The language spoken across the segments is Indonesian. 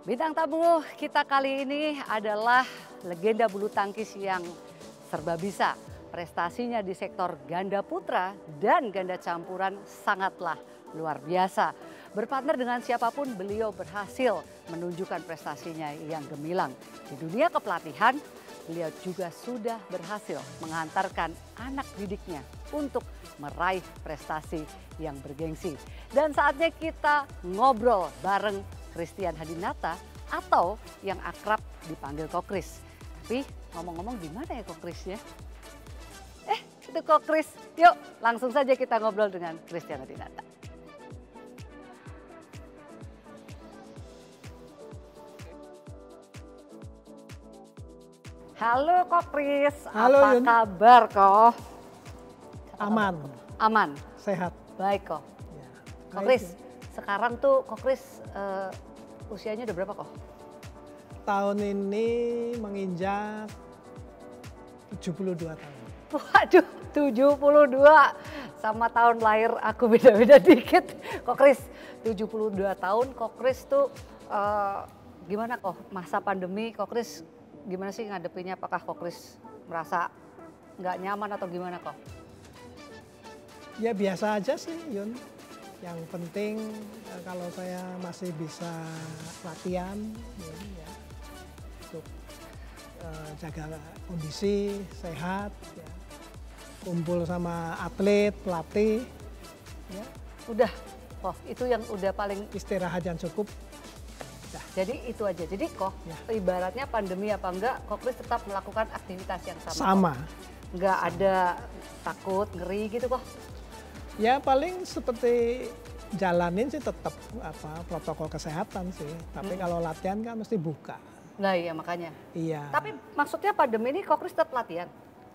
Bintang tamu kita kali ini adalah legenda bulu tangkis yang serba bisa. Prestasinya di sektor ganda putra dan ganda campuran sangatlah luar biasa. Berpartner dengan siapa pun beliau berhasil menunjukkan prestasinya yang gemilang. Di dunia kepelatihan, beliau juga sudah berhasil menghantarkan anak didiknya untuk meraih prestasi yang bergengsi. Dan saatnya kita ngobrol bareng Christian Hadinata atau yang akrab dipanggil Kokris. Tapi ngomong-ngomong gimana ya Kokrisnya? Eh, itu Kokris. Yuk, langsung saja kita ngobrol dengan Christian Hadinata. Halo Kokris, Halo, apa Yun. kabar kok? Aman, Aman, sehat. baik kok. Ya. Kokris, Baik, sekarang tuh Kokris eh, usianya udah berapa kok? Tahun ini menginjak 72 tahun. Waduh, 72 sama tahun lahir aku beda-beda dikit. Kok Kris, 72 tahun kok Kris tuh eh, gimana kok masa pandemi kok Kris gimana sih ngadepinnya? Apakah kok Kris merasa nggak nyaman atau gimana kok? Ya biasa aja sih Yun. Yang penting eh, kalau saya masih bisa latihan Yun, ya, untuk eh, jaga kondisi sehat, ya. kumpul sama atlet, pelatih, ya, Udah, kok itu yang udah paling istirahat yang cukup. jadi itu aja. Jadi kok Ya. ibaratnya pandemi apa enggak, kok Kris tetap melakukan aktivitas yang sama. Sama. Nggak ada takut, ngeri gitu kok. Ya paling seperti jalanin sih tetap apa protokol kesehatan sih. Tapi kalau latihan kan mesti buka. Nah iya makanya. Iya. Tapi maksudnya pandemi ini kok Kris tetap latihan?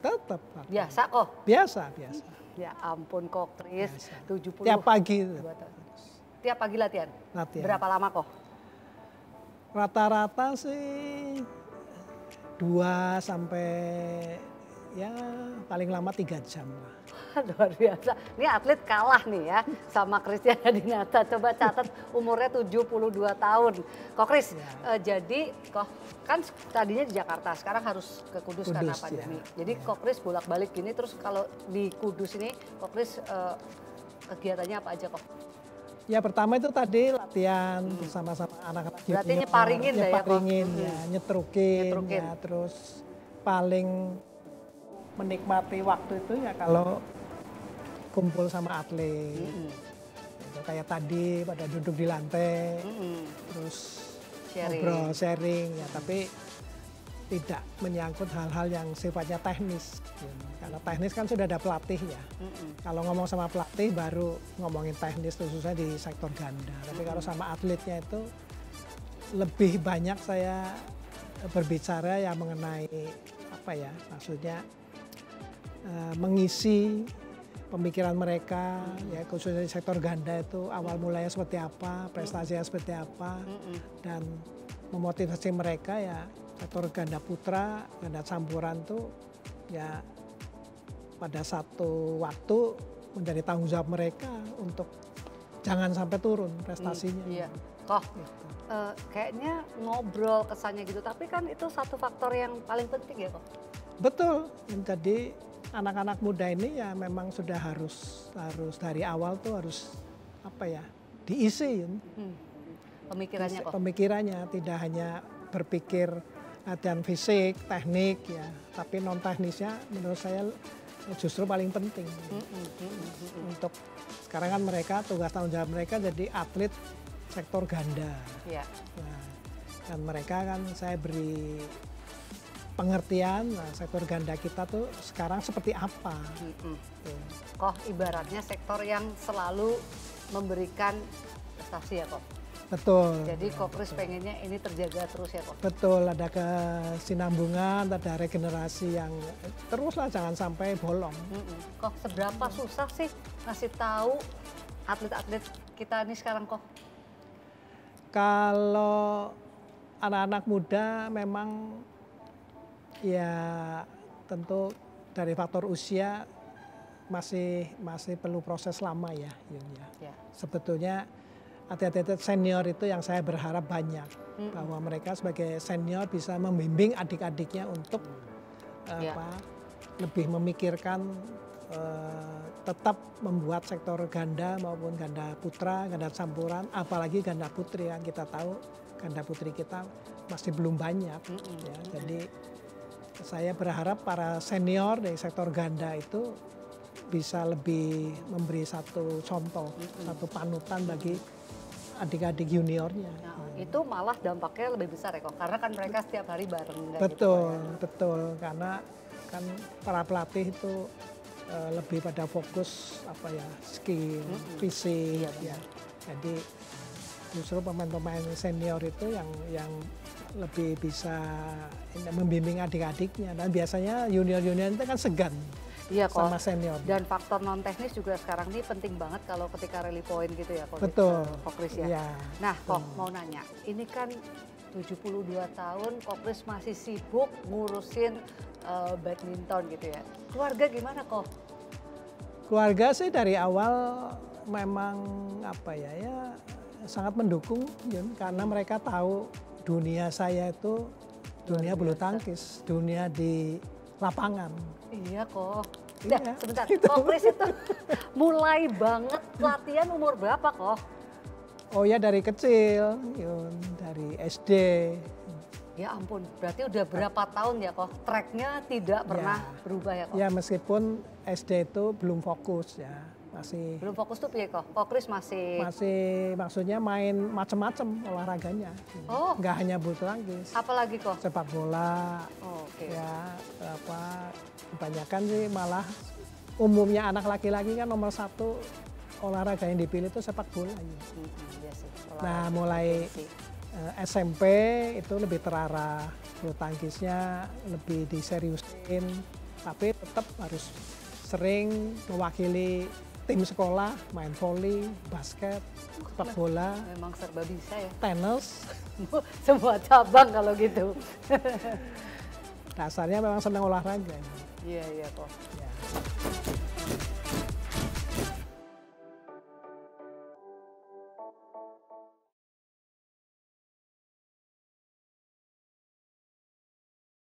tetap latihan. Biasa kok. Biasa, biasa. Ya ampun kok Kris, Biasa. 70 Tiap pagi. Tiap pagi latihan? latihan. Berapa lama kok? Rata-rata sih dua sampai ya paling lama tiga jam lah. Luar biasa. Ini atlet kalah nih ya sama Christian Dinata. Coba catat umurnya 72 tahun. Kok Kris, Ya. eh, jadi kok kan tadinya di Jakarta, sekarang harus ke Kudus, karena Kudus, pandemi. ya. Jadi Ya. Kok Kris bolak-balik gini terus kalau di Kudus ini Kok Kris eh, kegiatannya apa aja kok? Ya pertama itu tadi latihan bersama-sama anak-anak Hmm. Berarti junior, nyeparingin dah ya, Kok? nyeparingin, Mm-mm. ya, nyetrukin, Nyetrukin. ya, terus paling menikmati waktu itu ya kalau kumpul sama atlet. Mm-mm. Gitu, kayak tadi pada duduk di lantai, Mm-mm. terus Sharing. ngobrol sharing ya tapi tidak menyangkut hal-hal yang sifatnya teknis gitu. karena teknis kan sudah ada pelatih ya Mm-mm. kalau ngomong sama pelatih baru ngomongin teknis khususnya di sektor ganda tapi kalau sama atletnya itu lebih banyak saya berbicara yang mengenai apa ya maksudnya eh, mengisi pemikiran mereka ya khususnya di sektor ganda itu awal mulanya seperti apa prestasinya seperti apa dan memotivasi mereka ya sektor ganda putra, ganda campuran tuh ya pada satu waktu menjadi tanggung jawab mereka untuk jangan sampai turun prestasinya. Iya. Kok Gitu. eh, kayaknya ngobrol kesannya gitu, tapi kan itu satu faktor yang paling penting ya kok. Betul. Jadi anak-anak muda ini ya memang sudah harus harus dari awal tuh harus apa ya diisi Hmm. Pemikirannya kok. pemikirannya tidak hanya berpikir latihan fisik, teknik ya, tapi non teknisnya menurut saya justru paling penting Mm-mm, mm-mm, mm-mm. untuk sekarang kan mereka tugas tanggung jawab mereka jadi atlet sektor ganda. Iya. Nah, dan mereka kan saya beri pengertian nah, sektor ganda kita tuh sekarang seperti apa. Tuh. Kok ibaratnya sektor yang selalu memberikan prestasi ya kok. Betul. Jadi kok Kris pengennya ini terjaga terus ya kok. Betul, ada kesinambungan, ada regenerasi yang teruslah jangan sampai bolong. Mm-mm. Kok seberapa susah sih ngasih tahu atlet-atlet kita ini sekarang kok? Kalau anak-anak muda memang ya tentu dari faktor usia masih masih perlu proses lama ya, Yun, ya. Ya. Sebetulnya atlet-atlet senior itu yang saya berharap banyak Mm-mm. bahwa mereka sebagai senior bisa membimbing adik-adiknya untuk eh, Ya. apa lebih memikirkan eh, tetap membuat sektor ganda maupun ganda putra, ganda campuran, apalagi ganda putri yang kita tahu ganda putri kita masih belum banyak. Mm-mm. Ya, jadi saya berharap para senior dari sektor ganda itu bisa lebih memberi satu contoh, Mm-mm. satu panutan bagi adik-adik juniornya. Nah, Hmm. itu malah dampaknya lebih besar ya kok, karena kan mereka setiap hari bareng. gitu, Betul, ya? betul. Karena kan para pelatih itu eh, lebih pada fokus apa ya skill, Mm-mm. fisik, Iya, ya. Jadi justru pemain-pemain senior itu yang yang lebih bisa membimbing adik-adiknya. Dan biasanya junior-junior itu kan segan Iya kok. sama senior. Dan faktor non teknis juga sekarang ini penting banget kalau ketika rally point gitu ya, kok. Betul. Kok Kris ya. Iya. Nah, kok mau nanya, ini kan 72 tahun kok Kris masih sibuk ngurusin eh, badminton gitu ya. Keluarga gimana kok? Keluarga sih dari awal memang apa ya ya sangat mendukung Yun, karena mereka tahu dunia saya itu dunia bulu tangkis, dunia di lapangan. Iya kok. Iya. Dah, sebentar. Kok Kris itu mulai banget latihan umur berapa kok? Oh ya dari kecil, Yun, dari SD. Ya ampun, berarti udah berapa tahun ya kok? Tracknya tidak pernah Ya. berubah ya kok? Ya meskipun SD itu belum fokus ya, masih Belum fokus tuh piye kok? Kok Kris masih masih maksudnya main macam-macam olahraganya. Oh. Nggak hanya bulu tangkis, apa lagi kok? sepak bola, Oh, Oke. ya apa kebanyakan sih malah umumnya anak laki-laki kan nomor satu olahraga yang dipilih itu sepak bola. ya. Mm-mm, iya sih. Nah, mulai-. Eh, SMP itu lebih terarah bulu tangkisnya lebih diseriusin, tapi tetap harus sering mewakili tim sekolah, main volley, basket, sepak bola, memang serba bisa ya. tenis. Semua cabang kalau gitu. Dasarnya memang senang olahraga. Iya iya kok. Ya.